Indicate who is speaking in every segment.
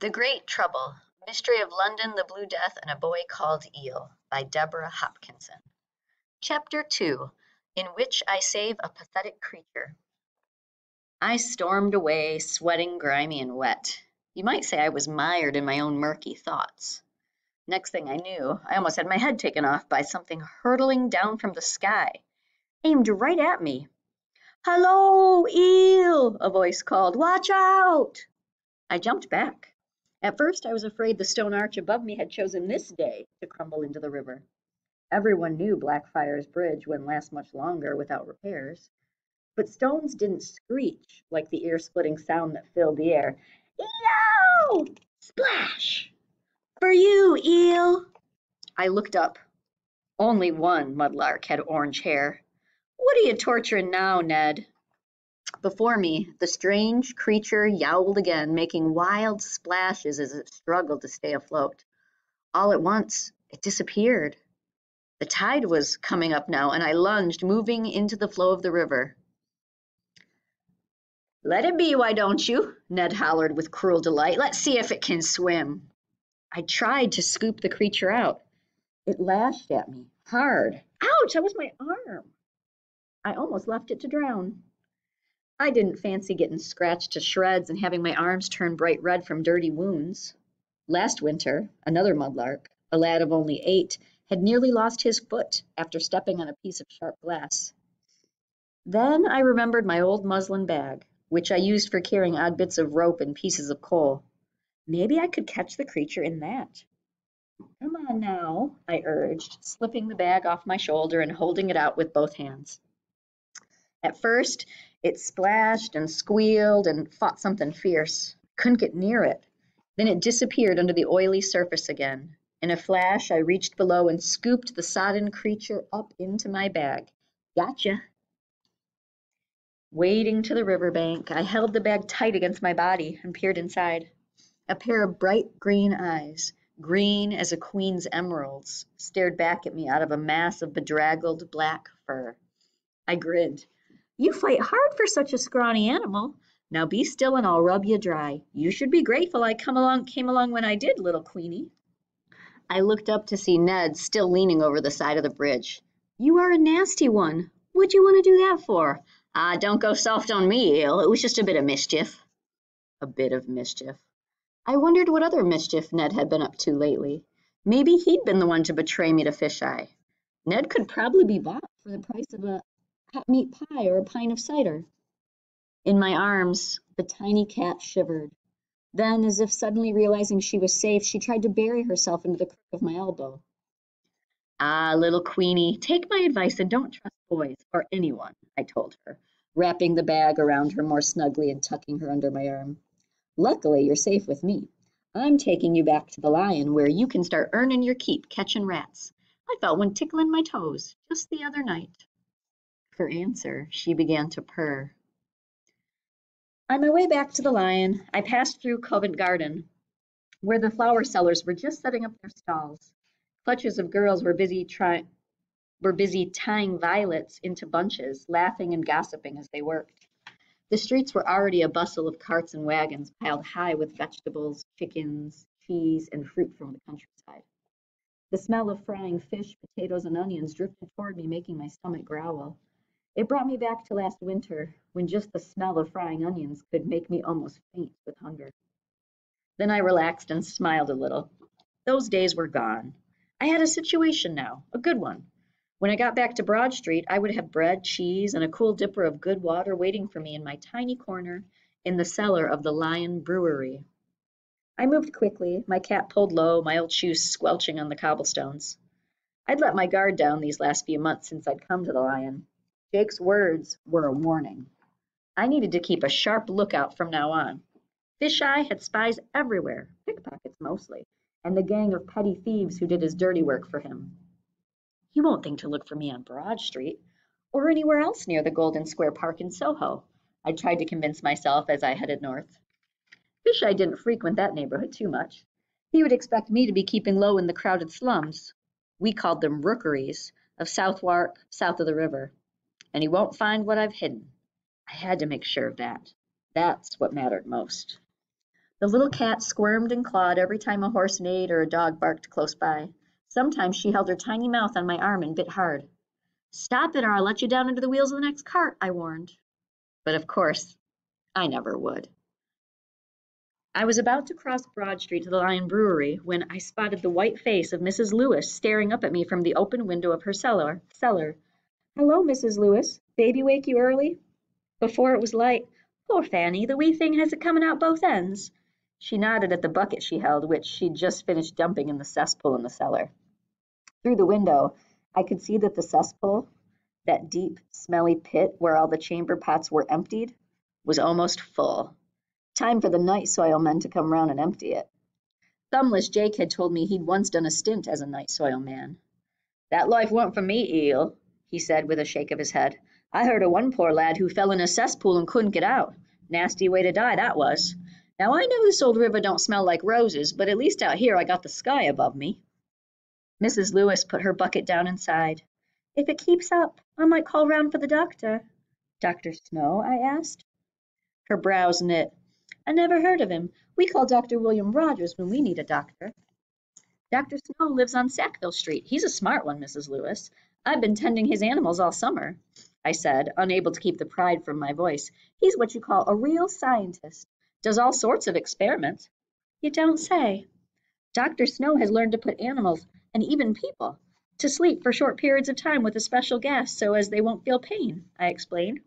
Speaker 1: The Great Trouble Mystery of London, the Blue Death, and a Boy Called Eel by Deborah Hopkinson. Chapter 2 In Which I Save a Pathetic Creature. I stormed away, sweating, grimy, and wet. You might say I was mired in my own murky thoughts. Next thing I knew, I almost had my head taken off by something hurtling down from the sky, aimed right at me. Hello, eel! a voice called. Watch out! I jumped back. At first I was afraid the stone arch above me had chosen this day to crumble into the river. Everyone knew Blackfriars Bridge wouldn't last much longer without repairs. But stones didn't screech like the ear-splitting sound that filled the air. Eo! Splash! For you, eel! I looked up. Only one mudlark had orange hair. What are you torturing now, Ned? Before me, the strange creature yowled again, making wild splashes as it struggled to stay afloat. All at once, it disappeared. The tide was coming up now, and I lunged, moving into the flow of the river. Let it be, why don't you? Ned hollered with cruel delight. Let's see if it can swim. I tried to scoop the creature out. It lashed at me hard. Ouch! That was my arm. I almost left it to drown. I didn't fancy getting scratched to shreds and having my arms turn bright red from dirty wounds. Last winter, another mudlark, a lad of only eight, had nearly lost his foot after stepping on a piece of sharp glass. Then I remembered my old muslin bag, which I used for carrying odd bits of rope and pieces of coal. Maybe I could catch the creature in that. Come on now, I urged, slipping the bag off my shoulder and holding it out with both hands. At first, it splashed and squealed and fought something fierce. Couldn't get near it. Then it disappeared under the oily surface again. In a flash, I reached below and scooped the sodden creature up into my bag. Gotcha. Wading to the river bank, I held the bag tight against my body and peered inside. A pair of bright green eyes, green as a queen's emeralds, stared back at me out of a mass of bedraggled black fur. I grinned. You fight hard for such a scrawny animal. Now be still and I'll rub you dry. You should be grateful I come along came along when I did, little Queenie. I looked up to see Ned still leaning over the side of the bridge. You are a nasty one. What'd you want to do that for? Ah, don't go soft on me, Eel. It was just a bit of mischief. A bit of mischief. I wondered what other mischief Ned had been up to lately. Maybe he'd been the one to betray me to Fisheye. Ned could probably be bought for the price of a meat pie or a pint of cider. In my arms, the tiny cat shivered. Then, as if suddenly realizing she was safe, she tried to bury herself into the crook of my elbow. Ah, little Queenie, take my advice and don't trust boys or anyone, I told her, wrapping the bag around her more snugly and tucking her under my arm. Luckily, you're safe with me. I'm taking you back to the lion where you can start earning your keep catching rats. I felt one tickling my toes just the other night. For answer, she began to purr. On my way back to the Lion, I passed through Covent Garden, where the flower sellers were just setting up their stalls. Clutches of girls were busy trying were busy tying violets into bunches, laughing and gossiping as they worked. The streets were already a bustle of carts and wagons piled high with vegetables, chickens, cheese, and fruit from the countryside. The smell of frying fish, potatoes, and onions drifted toward me, making my stomach growl. It brought me back to last winter, when just the smell of frying onions could make me almost faint with hunger. Then I relaxed and smiled a little. Those days were gone. I had a situation now, a good one. When I got back to Broad Street, I would have bread, cheese, and a cool dipper of good water waiting for me in my tiny corner in the cellar of the Lion Brewery. I moved quickly, my cap pulled low, my old shoes squelching on the cobblestones. I'd let my guard down these last few months since I'd come to the Lion. Jake's words were a warning. I needed to keep a sharp lookout from now on. Fisheye had spies everywhere, pickpockets mostly, and the gang of petty thieves who did his dirty work for him. He won't think to look for me on Broad Street, or anywhere else near the Golden Square Park in Soho, I tried to convince myself as I headed north. Fisheye didn't frequent that neighborhood too much. He would expect me to be keeping low in the crowded slums. We called them rookeries of Southwark, south of the river and he won't find what I've hidden. I had to make sure of that. That's what mattered most. The little cat squirmed and clawed every time a horse neighed or a dog barked close by. Sometimes she held her tiny mouth on my arm and bit hard. Stop it or I'll let you down into the wheels of the next cart, I warned. But of course, I never would. I was about to cross Broad Street to the Lion Brewery when I spotted the white face of Mrs. Lewis staring up at me from the open window of her cellar. cellar. Hello, Mrs. Lewis. Baby wake you early? Before it was light. Poor Fanny, the wee thing has it coming out both ends. She nodded at the bucket she held, which she'd just finished dumping in the cesspool in the cellar. Through the window, I could see that the cesspool, that deep, smelly pit where all the chamber pots were emptied, was almost full. Time for the night soil men to come round and empty it. Thumbless Jake had told me he'd once done a stint as a night soil man. That life weren't for me, Eel, he said with a shake of his head. I heard of one poor lad who fell in a cesspool and couldn't get out. Nasty way to die, that was. Now I know this old river don't smell like roses, but at least out here I got the sky above me. Mrs. Lewis put her bucket down and sighed. If it keeps up, I might call round for the doctor. Dr. Snow? I asked. Her brows knit. I never heard of him. We call Dr. William Rogers when we need a doctor. Dr. Snow lives on Sackville Street. He's a smart one, Mrs. Lewis. I've been tending his animals all summer, I said, unable to keep the pride from my voice. He's what you call a real scientist. Does all sorts of experiments. You don't say. Dr. Snow has learned to put animals, and even people, to sleep for short periods of time with a special gas so as they won't feel pain, I explained.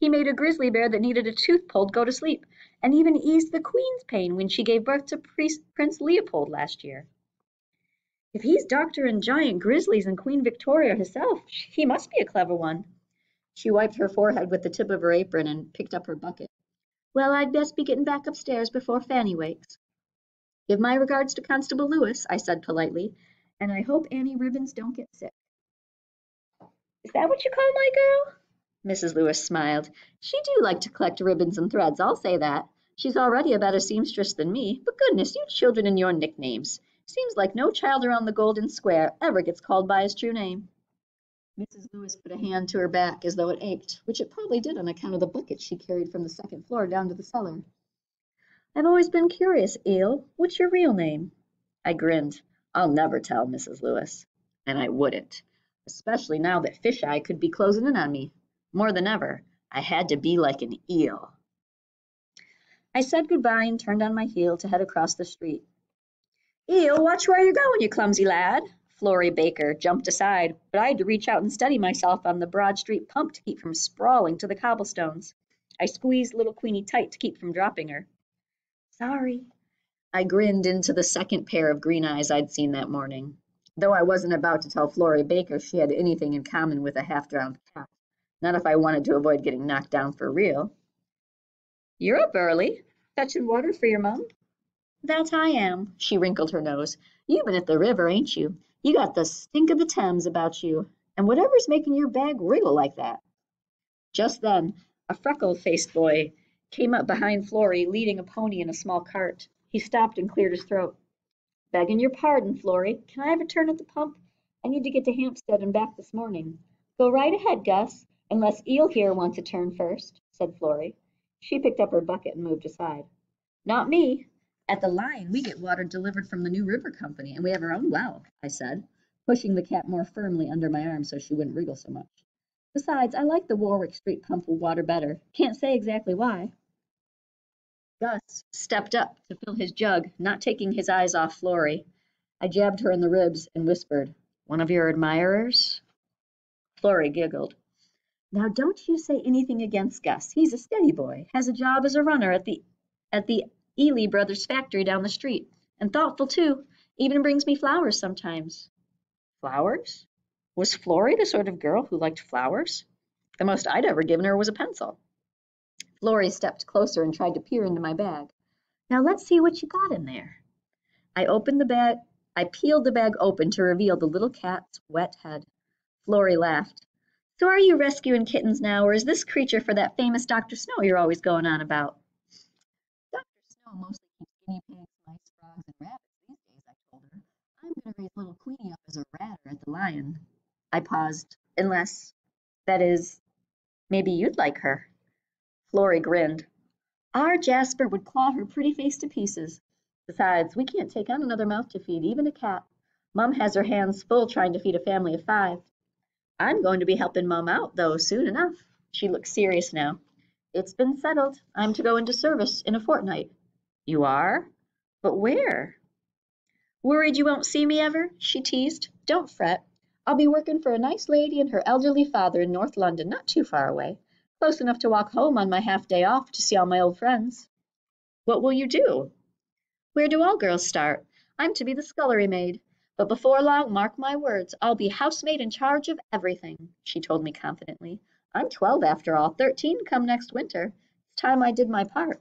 Speaker 1: He made a grizzly bear that needed a tooth pulled go to sleep, and even eased the queen's pain when she gave birth to Prince Leopold last year. If he's doctoring giant grizzlies and Queen Victoria herself, he must be a clever one. She wiped her forehead with the tip of her apron and picked up her bucket. Well, I'd best be getting back upstairs before Fanny wakes. Give my regards to Constable Lewis, I said politely, and I hope Annie Ribbons don't get sick. Is that what you call my girl? Mrs. Lewis smiled. She do like to collect ribbons and threads, I'll say that. She's already a better seamstress than me, but goodness, you children and your nicknames. Seems like no child around the Golden Square ever gets called by his true name. Mrs. Lewis put a hand to her back as though it ached, which it probably did on account of the bucket she carried from the second floor down to the cellar. I've always been curious, Eel. What's your real name? I grinned. I'll never tell, Mrs. Lewis. And I wouldn't, especially now that Fish Eye could be closing in on me. More than ever, I had to be like an eel. I said goodbye and turned on my heel to head across the street. Eel, watch where you're going, you clumsy lad, Florrie Baker jumped aside, but I had to reach out and steady myself on the Broad Street pump to keep from sprawling to the cobblestones. I squeezed little Queenie tight to keep from dropping her. Sorry. I grinned into the second pair of green eyes I'd seen that morning, though I wasn't about to tell Florrie Baker she had anything in common with a half-drowned cat. Not if I wanted to avoid getting knocked down for real. You're up early. Fetching water for your mum? That I am. She wrinkled her nose. You've been at the river, ain't you? You got the stink of the Thames about you, and whatever's making your bag wriggle like that. Just then, a freckle-faced boy came up behind Florrie, leading a pony in a small cart. He stopped and cleared his throat. Begging your pardon, Florrie, can I have a turn at the pump? I need to get to Hampstead and back this morning. Go right ahead, Gus, unless Eel here wants a turn first, said Florrie. She picked up her bucket and moved aside. Not me. At the Lion, we get water delivered from the New River Company, and we have our own well, I said, pushing the cat more firmly under my arm so she wouldn't wriggle so much. Besides, I like the Warwick Street pump water better. Can't say exactly why. Gus stepped up to fill his jug, not taking his eyes off Florrie. I jabbed her in the ribs and whispered, One of your admirers? Florrie giggled. Now don't you say anything against Gus. He's a steady boy, has a job as a runner at the at the Eley Brothers factory down the street. And thoughtful, too. Even brings me flowers sometimes. Flowers? Was Florrie the sort of girl who liked flowers? The most I'd ever given her was a pencil. Florrie stepped closer and tried to peer into my bag. Now let's see what you got in there. I opened the bag. I peeled the bag open to reveal the little cat's wet head. Florrie laughed. So are you rescuing kittens now, or is this creature for that famous Dr. Snow you're always going on about? Mostly keeps guinea pigs, mice, frogs, and rabbits these days, I told her. I'm going to raise little Queenie up as a ratter at the lion. I paused. Unless, that is, maybe you'd like her. Florrie grinned. Our Jasper would claw her pretty face to pieces. Besides, we can't take on another mouth to feed, even a cat. Mom has her hands full trying to feed a family of five. I'm going to be helping Mom out, though, soon enough. She looks serious now. It's been settled. I'm to go into service in a fortnight. You are? But where? Worried you won't see me ever? She teased. Don't fret. I'll be working for a nice lady and her elderly father in North London, not too far away. Close enough to walk home on my half day off to see all my old friends. What will you do? Where do all girls start? I'm to be the scullery maid. But before long, mark my words, I'll be housemaid in charge of everything, she told me confidently. I'm twelve after all, thirteen come next winter. It's time I did my part.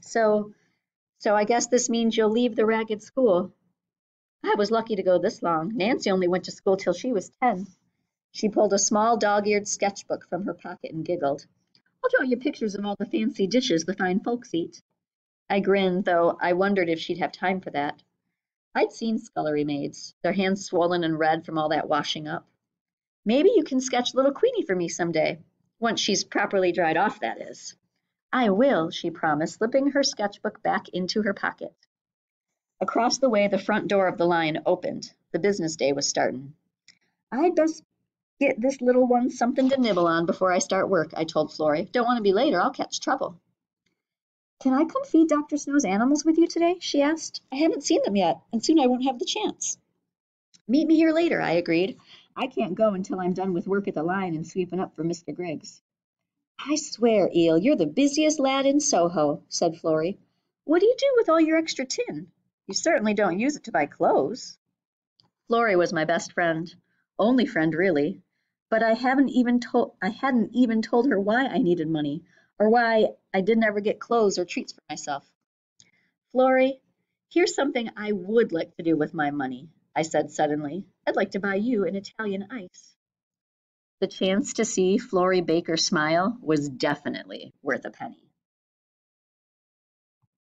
Speaker 1: So, so I guess this means you'll leave the ragged school. I was lucky to go this long. Nancy only went to school till she was ten. She pulled a small dog-eared sketchbook from her pocket and giggled. I'll draw you pictures of all the fancy dishes the fine folks eat. I grinned, though I wondered if she'd have time for that. I'd seen scullery maids, their hands swollen and red from all that washing up. Maybe you can sketch little Queenie for me some day. Once she's properly dried off, that is. I will, she promised, slipping her sketchbook back into her pocket. Across the way, the front door of the Lion opened. The business day was starting. I'd best get this little one something to nibble on before I start work, I told Florrie. Don't want to be late or I'll catch trouble. Can I come feed Dr. Snow's animals with you today? she asked. I haven't seen them yet, and soon I won't have the chance. Meet me here later, I agreed. I can't go until I'm done with work at the Lion and sweeping up for Mr. Griggs. I swear, Eel, you're the busiest lad in Soho, said Florrie. What do you do with all your extra tin? You certainly don't use it to buy clothes. Florrie was my best friend, only friend really, but I hadn't even told her why I needed money or why I didn't ever get clothes or treats for myself. Florrie, here's something I would like to do with my money, I said suddenly. I'd like to buy you an Italian ice. The chance to see Florrie Baker smile was definitely worth a penny.